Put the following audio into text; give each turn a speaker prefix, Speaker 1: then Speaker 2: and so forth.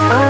Speaker 1: Oh.